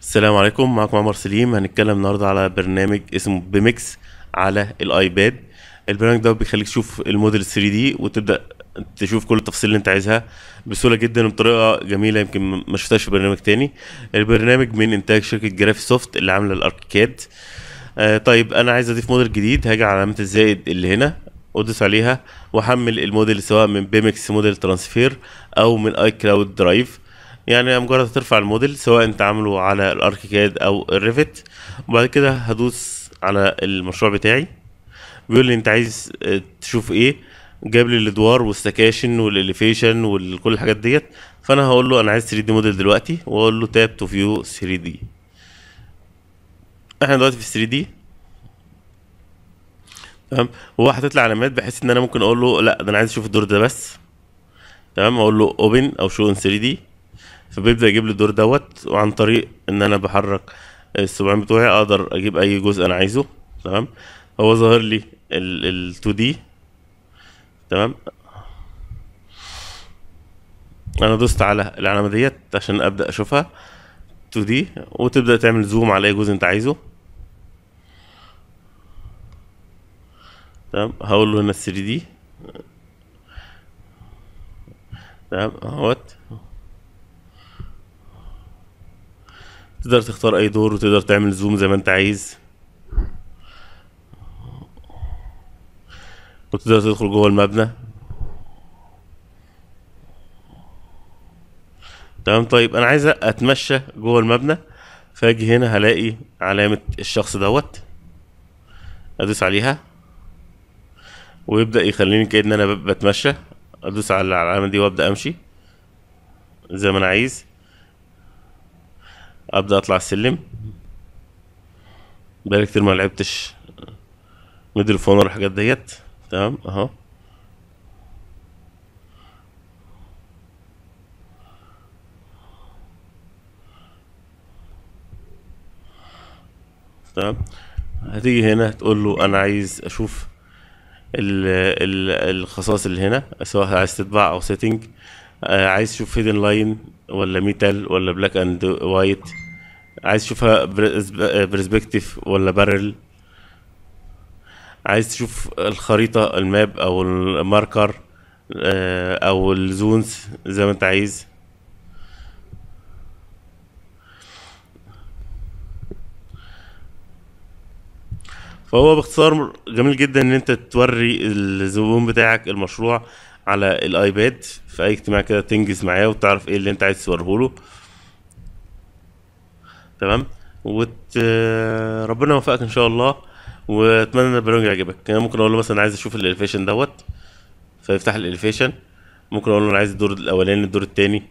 السلام عليكم معكم عمر سليم. هنتكلم النهارده على برنامج اسمه BIMx على ال iPad. البرنامج ده بيخليك تشوف الموديل 3 دي وتبدأ تشوف كل التفاصيل اللي انت عايزها بسهولة جدا وبطريقة جميلة يمكن ما شفتهاش في برنامج تاني. البرنامج من إنتاج شركة Graphisoft اللي عاملة ال ArchiCAD آه طيب أنا عايز أضيف موديل جديد. هاجي على علامة الزائد اللي هنا وادوس عليها وأحمل الموديل سواء من BIMx model transfer أو من اي cloud drive يعني مجرد ترفع الموديل سواء انت عامله على ال ArchiCAD أو ال Revit وبعد كده هدوس على المشروع بتاعي. بيقول لي انت عايز آه، تشوف إيه؟ جاب لي الادوار وال sections وال elevation وكل الحاجات ديت. فانا هقول له أنا عايز 3 دي موديل دلوقتي واقول له tap to view 3D. إحنا دلوقتي في 3D. تمام؟ هو حاطط لي علامات بحيث ان أنا ممكن أقول له لا ده أنا عايز أشوف الدور ده بس. تمام؟ أقول له open أو show in 3D. فبيبدأ يجيب لي الدور دوت وعن طريق إن أنا بحرك الصباعين بتوعي أقدر أجيب أي جزء أنا عايزه تمام؟ هو ظاهر لي ال 2D تمام؟ أنا دوست على العلامه ديت عشان أبدأ أشوفها 2D وتبدأ تعمل zoom على أي جزء أنت عايزه. تمام؟ هقول له هنا 3 دي تمام؟ أهوت. تقدر تختار أي دور وتقدر تعمل زوم زي ما أنت عايز. وتقدر تدخل جوه المبنى. تمام؟ طيب أنا عايز أتمشى جوه المبنى. فأجي هنا هلاقي علامة الشخص دوت. أدوس عليها. ويبدأ يخليني كأن أنا بتمشى. أدوس على العلامة دي وأبدأ أمشي. زي ما أنا عايز. أبدأ أطلع السلم. بقالي كتير ما لعبتش. ميدل فونر الحاجات ديت. تمام أهو. تمام. هتيجي هنا تقول له أنا عايز أشوف ال ال الخصائص اللي هنا سواء عايز تطبع أو setting عايز تشوف hidden line ولا metal ولا black and white عايز تشوفها perspective ولا parallel عايز تشوف الخريطة ال map أو ال marker آه، أو ال zones زي ما أنت عايز؟ فهو باختصار جميل جدا إن أنت توري الزبون بتاعك المشروع على ال iPad في أي اجتماع كده تنجز معاه وتعرف إيه اللي أنت عايز توريه له تمام؟ وت... ربنا يوفقك إن شاء الله وأتمنى إن البرنامج يعجبك. يعني ممكن أقول له مثلا عايز أشوف ال elevation دوت فيفتح ال elevation. ممكن أقول له أنا عايز الدور الأولاني الدور التاني.